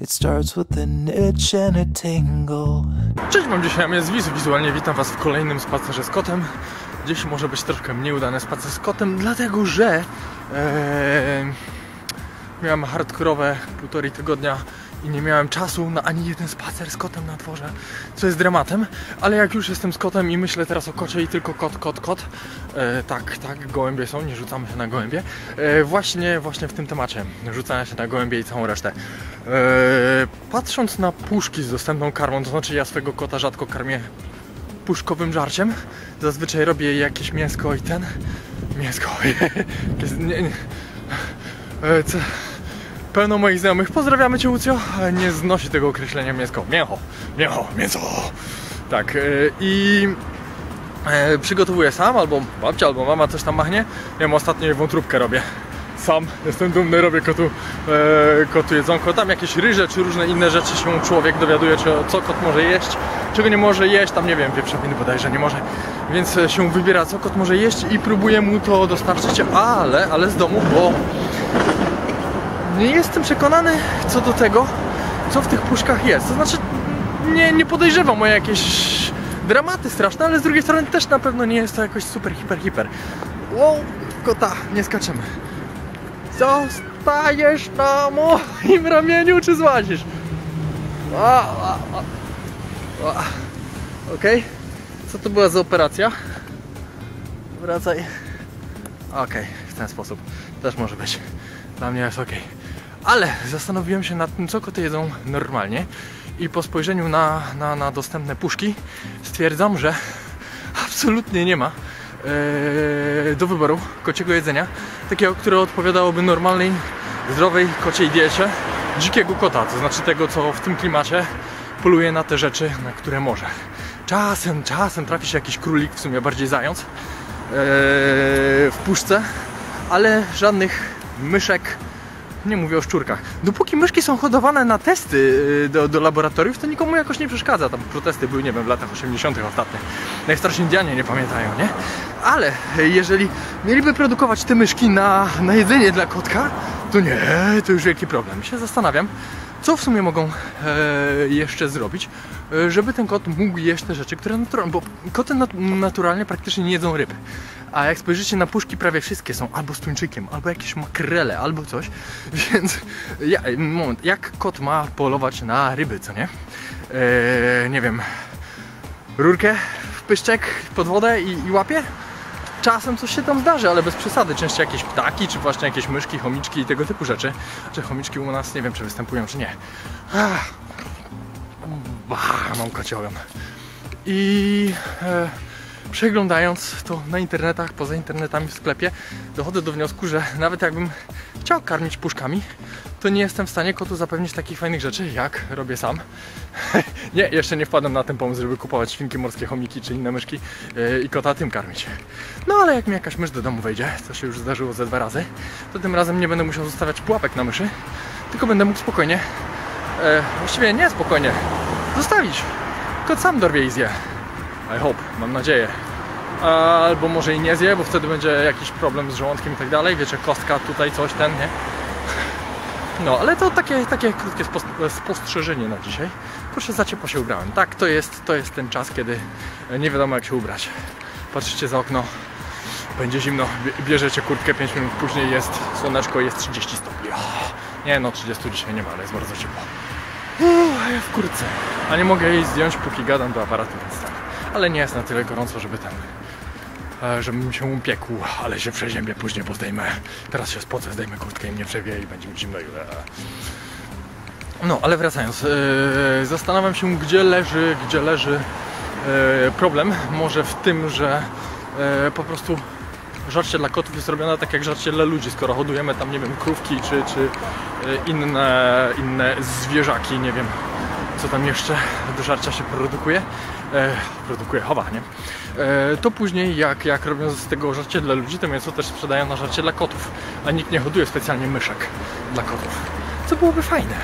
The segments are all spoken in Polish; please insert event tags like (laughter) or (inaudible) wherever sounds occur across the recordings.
It starts with an itch and a tingle. Cześć, mam dzisiaj jest Wiz. Wizualnie witam Was w kolejnym spacerze z kotem. Dziś może być troszkę mniej udany spacer z kotem, dlatego że e, miałem hardkorowe półtorej tygodnia i nie miałem czasu na ani jeden spacer z kotem na dworze, co jest dramatem, ale jak już jestem z kotem i myślę teraz o kocie i tylko kot, kot, kot, e, tak, tak, gołębie są, nie rzucamy się na gołębie, e, właśnie, właśnie w tym temacie, rzucania się na gołębie i całą resztę. E, patrząc na puszki z dostępną karmą, to znaczy ja swojego kota rzadko karmię puszkowym żarciem, zazwyczaj robię jakieś mięsko i ten, mięsko, (laughs) nie, nie, e, co, pełno moich znajomych, pozdrawiamy Cię Łucjo, nie znosi tego określenia mięsko, mięcho, mięcho, mięso, tak e, i e, przygotowuję sam, albo babcia, albo mama coś tam machnie, ja wiem, ostatnio wątróbkę robię. Sam, jestem dumny, robię kotu, e, kotu jedzonko, tam jakieś ryże czy różne inne rzeczy się człowiek dowiaduje, co kot może jeść, czego nie może jeść, tam nie wiem, wieprzowiny bodajże nie może, więc się wybiera co kot może jeść i próbuje mu to dostarczyć, ale, ale z domu, bo nie jestem przekonany co do tego, co w tych puszkach jest. To znaczy, nie, nie podejrzewam o jakieś dramaty straszne, ale z drugiej strony też na pewno nie jest to jakoś super, hiper, hiper. Wow, kota, nie skaczemy. Zostajesz na moim ramieniu, czy złazisz? Okej, co to była za operacja? Wracaj. Okej, w ten sposób też może być. Dla mnie jest ok. Ale zastanowiłem się nad tym, co koty jedzą normalnie. I po spojrzeniu na, na, na dostępne puszki stwierdzam, że absolutnie nie ma e, do wyboru kociego jedzenia, takiego, które odpowiadałoby normalnej, zdrowej kociej diecie. Dzikiego kota, to znaczy tego, co w tym klimacie poluje na te rzeczy, na które może. Czasem, czasem trafi się jakiś królik, w sumie bardziej zając, e, w puszce, ale żadnych myszek, nie mówię o szczurkach. Dopóki myszki są hodowane na testy y, do, do laboratoriów, to nikomu jakoś nie przeszkadza. Tam protesty były, nie wiem, w latach 80. ostatnich. Najstarsi Indianie nie pamiętają, nie? Ale jeżeli mieliby produkować te myszki na, na jedzenie dla kotka, to nie, to już wielki problem. Się zastanawiam, co w sumie mogą e, jeszcze zrobić, e, żeby ten kot mógł jeść te rzeczy, które naturalnie, bo koty nat naturalnie praktycznie nie jedzą ryby. A jak spojrzycie na puszki, prawie wszystkie są albo z tuńczykiem, albo jakieś makrele, albo coś. (laughs) Więc ja, moment, jak kot ma polować na ryby, co nie? E, nie wiem, rurkę w pyszczek pod wodę i, i łapie? Czasem coś się tam zdarzy, ale bez przesady. Częściej jakieś ptaki, czy właśnie jakieś myszki, chomiczki i tego typu rzeczy. Czy chomiczki u nas nie wiem, czy występują, czy nie. Bah, mam kociołem. I e, przeglądając to na internetach, poza internetami w sklepie, dochodzę do wniosku, że nawet jakbym chciał karmić puszkami, to nie jestem w stanie kotu zapewnić takich fajnych rzeczy, jak robię sam. (laughs) nie, jeszcze nie wpadłem na ten pomysł, żeby kupować świnki morskie, chomiki czy inne myszki yy, i kota tym karmić. No ale jak mi jakaś mysz do domu wejdzie, co się już zdarzyło ze dwa razy, to tym razem nie będę musiał zostawiać pułapek na myszy, tylko będę mógł spokojnie, yy, właściwie nie spokojnie, zostawić. Kot sam dorwie i zje. I hope, mam nadzieję. Albo może i nie zje, bo wtedy będzie jakiś problem z żołądkiem i tak dalej. Wiecie, kostka tutaj, coś, ten, nie? No, ale to takie, takie krótkie spostrzeżenie na dzisiaj. Proszę, za ciepło się ubrałem. Tak, to jest, to jest ten czas, kiedy nie wiadomo jak się ubrać. Patrzycie za okno, będzie zimno, bierzecie kurtkę, 5 minut później jest słoneczko, jest 30 stopni. Nie no, 30 dzisiaj nie ma, ale jest bardzo ciepło. A ja w kurtce. A nie mogę jej zdjąć, póki gadam do aparatu, więc tak. Ale nie jest na tyle gorąco, żeby ten żebym się upiekł, ale się przeziębię później, bo zdejmę, teraz się spocę, zdejmę kurtkę i mnie przewieje i będzie mi zimno. No, ale wracając, yy, zastanawiam się, gdzie leży, gdzie leży yy, problem. Może w tym, że po prostu żarcie dla kotów jest robione tak jak żarcie dla ludzi, skoro hodujemy tam, nie wiem, krówki czy, czy inne, inne zwierzaki, nie wiem, co tam jeszcze do żarcia się produkuje, e, produkuje, chowa, nie? E, to później jak, jak robią z tego żarcie dla ludzi, to mięso też sprzedają na żarcie dla kotów, a nikt nie hoduje specjalnie myszek dla kotów. Co byłoby fajne.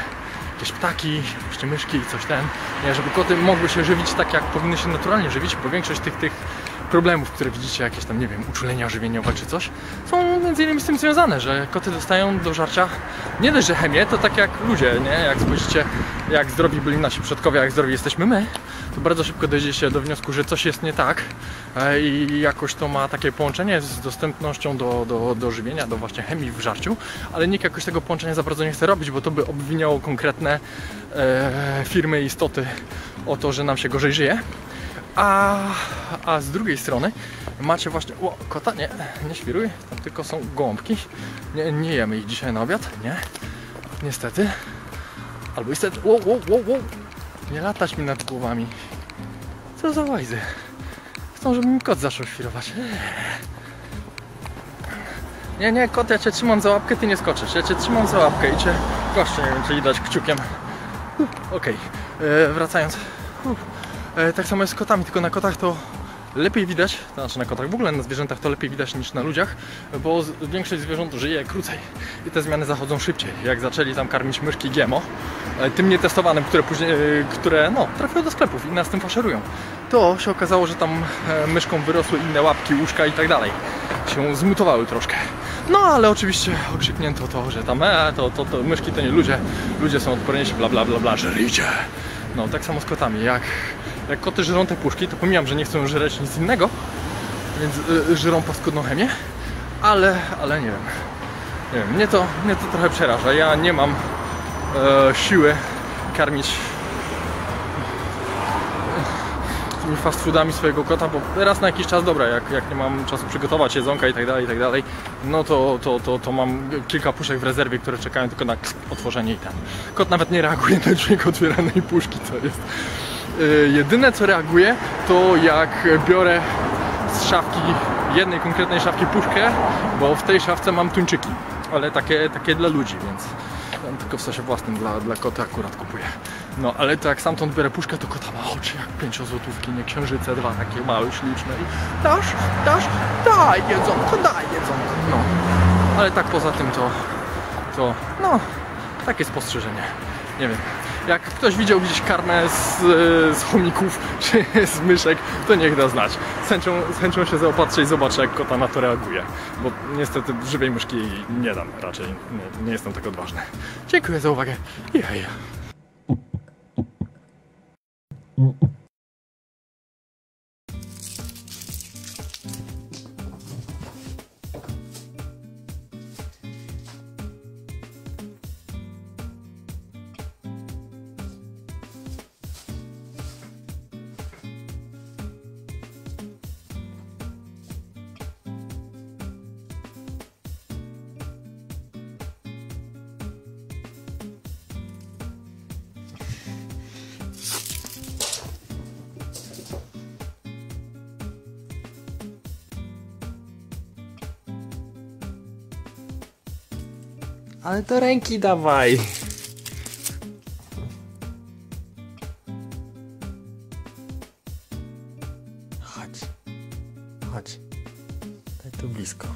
Jakieś ptaki, jeszcze myszki i coś ten, nie, żeby koty mogły się żywić tak, jak powinny się naturalnie żywić, bo większość tych, tych problemów, które widzicie, jakieś tam, nie wiem, uczulenia żywieniowe czy coś, są między innymi z tym związane, że koty dostają do żarcia nie dość, że chemię, to tak jak ludzie, nie? Jak spojrzycie, jak zdrowi byli nasi przodkowie, jak zdrowi jesteśmy my, to bardzo szybko dojdziecie do wniosku, że coś jest nie tak e, i jakoś to ma takie połączenie z dostępnością do, do, do żywienia, do właśnie chemii w żarciu, ale nikt jakoś tego połączenia za bardzo nie chce robić, bo to by obwiniało konkretne e, firmy, istoty o to, że nam się gorzej żyje. A, a z drugiej strony macie właśnie. O, kota, nie, nie świruj, tam tylko są gołąbki. Nie, nie jemy ich dzisiaj na obiad, nie. Niestety. Albo niestety. Wow, wow, wow, wow. Nie latać mi nad głowami. Co za łajzy. Chcą, żeby mi kot zaczął świrować. Nie, nie, kot, ja cię trzymam za łapkę, ty nie skoczysz. Ja cię trzymam za łapkę i cię goście, nie wiem, czyli dać kciukiem. Okej, e, wracając. Uff. E, tak samo jest z kotami, tylko na kotach to lepiej widać, to znaczy na kotach w ogóle, na zwierzętach to lepiej widać niż na ludziach, bo większość zwierząt żyje krócej i te zmiany zachodzą szybciej. Jak zaczęli tam karmić myszki GMO, e, tym nietestowanym, które później, e, które no, trafiają do sklepów i nas tym faszerują, to się okazało, że tam myszkom wyrosły inne łapki, łóżka i tak dalej. Się zmutowały troszkę. No ale oczywiście okrzyknięto to, że tam e, to, to, to myszki to nie ludzie, ludzie są odporniejsi, bla bla bla bla, żerujcie. No tak samo z kotami, jak, jak koty żerą te puszki, to pomijam, że nie chcą żreć nic innego, więc y, żerą paskudną chemię, ale, ale nie wiem, nie wiem, mnie to, mnie to trochę przeraża, ja nie mam e, siły karmić tymi fast foodami swojego kota, bo raz na jakiś czas, dobra, jak, jak nie mam czasu przygotować jedzonka i tak dalej, i tak dalej, no to, to, to, to mam kilka puszek w rezerwie, które czekają tylko na otworzenie i ten. Kot nawet nie reaguje na dźwięk otwieranej puszki, co jest. Yy, jedyne co reaguje, to jak biorę z szafki, jednej konkretnej szafki puszkę, bo w tej szafce mam tuńczyki, ale takie, takie dla ludzi, więc tylko w sensie własnym dla, dla kota akurat kupuję. No ale to jak stamtąd biorę puszkę, to kota ma oczy jak pięciozłotówki, nie księżyce, dwa takie małe, śliczne i dasz, dasz, daj jedzonko, daj jedzonko, no. Ale tak poza tym to, to, no, takie spostrzeżenie, nie wiem. Jak ktoś widział gdzieś karmę z, z chomików (laughs) czy z myszek, to niech da znać. Z chęcią, z chęcią się zaopatrzę i zobaczę, jak kota na to reaguje. Bo niestety żywej myszki nie dam raczej. Nie, nie jestem tak odważny. Dziękuję za uwagę. Jej. Ale do ręki dawaj. Chodź. Chodź. Daj tu blisko.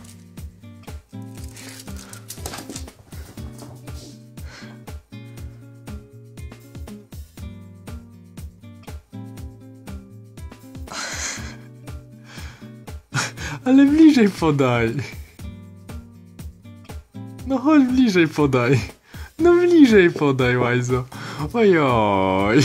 Ale bliżej podaj. Chodź bliżej podaj. No bliżej podaj, Łajzo. Ojoj.